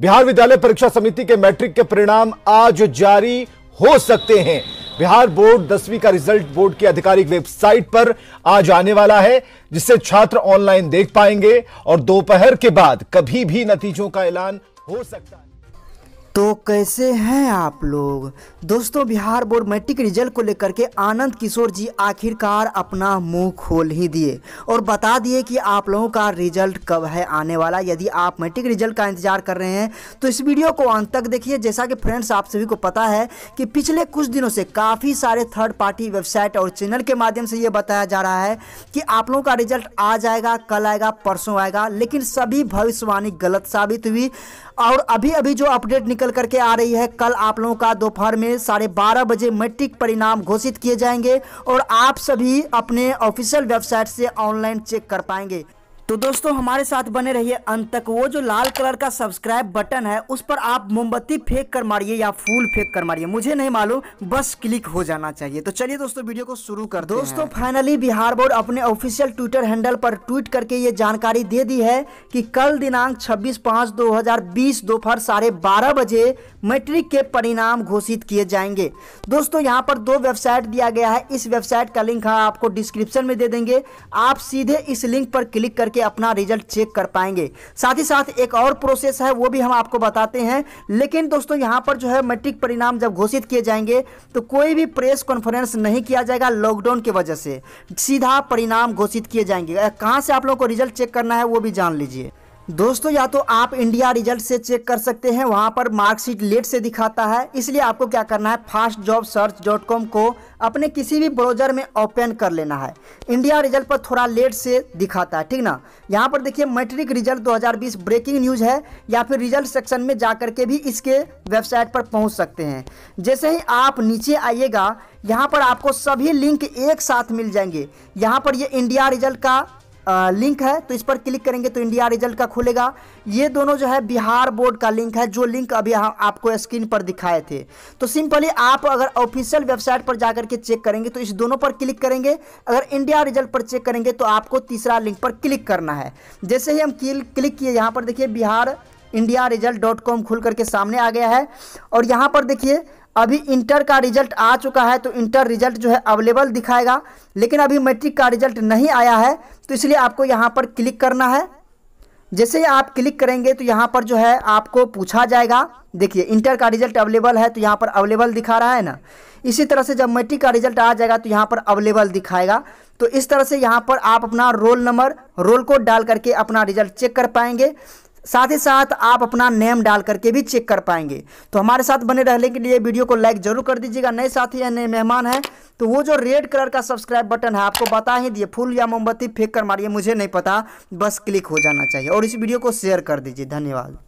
बिहार विद्यालय परीक्षा समिति के मैट्रिक के परिणाम आज जारी हो सकते हैं। बिहार बोर्ड दसवीं का रिज़ल्ट बोर्ड की आधिकारिक वेबसाइट पर आज आने वाला है, जिससे छात्र ऑनलाइन देख पाएँगे और दोपहर के बाद कभी भी नतीजों का ऐलान हो सकता है। तो कैसे हैं आप लोग? दोस्तों, बिहार बोर्ड मैट्रिक रिज़ल्ट को लेकर के आनंद किशोर जी आखिरकार अपना मुँह खोल ही दिए और बता दिए कि आप लोगों का रिज़ल्ट कब है, आने वाला। यदि आप मैट्रिक रिज़ल्ट का इंतज़ार कर रहे हैं तो इस वीडियो को अंत तक देखिए। जैसा कि फ्रेंड्स, आप सभी को पता है कि पिछले कुछ दिनों से काफ़ी सारे थर्ड पार्टी वेबसाइट और चैनल के माध्यम से ये बताया जा रहा है कि आप लोगों का रिज़ल्ट आ जाएगा, कल आएगा, परसों आएगा, लेकिन सभी भविष्यवाणी गलत साबित हुई और अभी अभी जो अपडेट निकल करके आ रही है। कल आप लोगों का दोपहर में साढ़े बारह बजे मैट्रिक परिणाम घोषित किए जाएँगे और आप सभी अपने ऑफिशियल वेबसाइट से ऑनलाइन चेक कर पाएँगे। तो दोस्तों, हमारे साथ बने रहिए अंत तक वो जो लाल कलर का सब्सक्राइब बटन है, उस पर आप मोमबत्ती फेंक कर मारिए या फूल फेंक कर मारिए। मुझे नहीं मालूम, बस क्लिक हो जाना चाहिए। तो चलिए दोस्तों वीडियो को शुरू कर दोस्तों फाइनली बिहार बोर्ड अपने ऑफिशियल ट्विटर हैंडल पर ट्वीट करके ये जानकारी दे दी है कि कल दिनांक छब्बीस पाँच दो हज़ार बीस दोपहर साढ़े बारह बजे मैट्रिक के परिणाम घोषित किए जाएँगे। दोस्तों, यहाँ पर दो वेबसाइट दिया गया है। इस वेबसाइट का लिंक हम आपको डिस्क्रिप्शन में दे देंगे। आप सीधे इस लिंक पर क्लिक करके अपना रिज़ल्ट चेक कर पाएँगे। साथ ही साथ एक और प्रोसेस है, वो भी हम आपको बताते हैं। लेकिन दोस्तों, यहाँ पर जो है मैट्रिक परिणाम जब घोषित किए जाएँगे तो कोई भी प्रेस कॉन्फ्रेंस नहीं किया जाएगा लॉकडाउन की वजह से। सीधा परिणाम घोषित किए जाएँगे। कहाँ से आप लोगों को रिज़ल्ट चेक करना है, वो भी जान लीजिए। दोस्तों, या तो आप इंडिया रिज़ल्ट से चेक कर सकते हैं, वहाँ पर मार्कशीट लेट से दिखाता है। इसलिए आपको क्या करना है fast job search dot com को अपने किसी भी ब्राउज़र में ओपन कर लेना है। इंडिया रिज़ल्ट पर थोड़ा लेट से दिखाता है, ठीक ना? यहाँ पर देखिए मैट्रिक रिज़ल्ट 2020 ब्रेकिंग न्यूज़ है, या फिर रिज़ल्ट सेक्शन में जा करके भी इसके वेबसाइट पर पहुँच सकते हैं। जैसे ही आप नीचे आइएगा, यहाँ पर आपको सभी लिंक एक साथ मिल जाएँगे। यहाँ पर ये इंडिया रिज़ल्ट का लिंक है तो इस पर क्लिक करेंगे तो इंडिया रिज़ल्ट का खुलेगा। ये दोनों जो है बिहार बोर्ड का लिंक है, जो लिंक अभी आपको स्क्रीन पर दिखाए थे। तो सिंपली आप अगर ऑफिशियल वेबसाइट पर जाकर के चेक करेंगे तो इस दोनों पर क्लिक करेंगे। अगर इंडिया रिज़ल्ट पर चेक करेंगे तो आपको तीसरा लिंक पर क्लिक करना है। जैसे ही हम क्लिक किए, यहाँ पर देखिए Bihar India result dot com खुल करके सामने आ गया है। और यहाँ पर देखिए अभी इंटर का रिज़ल्ट आ चुका है तो इंटर रिज़ल्ट जो है अवेलेबल दिखाएगा, लेकिन अभी मैट्रिक का रिज़ल्ट नहीं आया है तो इसलिए आपको यहाँ पर क्लिक करना है। जैसे ही आप क्लिक करेंगे तो यहाँ पर जो है आपको पूछा जाएगा, देखिए, इंटर का रिज़ल्ट अवेलेबल है तो यहाँ पर अवेलेबल दिखा रहा है ना? इसी तरह से जब मैट्रिक का रिज़ल्ट आ जाएगा तो यहाँ पर अवेलेबल दिखाएगा। तो इस तरह से यहाँ पर आप अपना रोल नंबर, रोल कोड डाल करके अपना रिज़ल्ट चेक कर पाएँगे। साथ ही साथ आप अपना नेम डाल करके भी चेक कर पाएँगे। तो हमारे साथ बने रहने के लिए वीडियो को लाइक ज़रूर कर दीजिएगा। नए साथी या नए मेहमान हैं तो वो जो रेड कलर का सब्सक्राइब बटन है, आपको बता ही दिए, फूल या मोमबत्ती फेंक कर मारिए, मुझे नहीं पता, बस क्लिक हो जाना चाहिए। और इस वीडियो को शेयर कर दीजिए। धन्यवाद।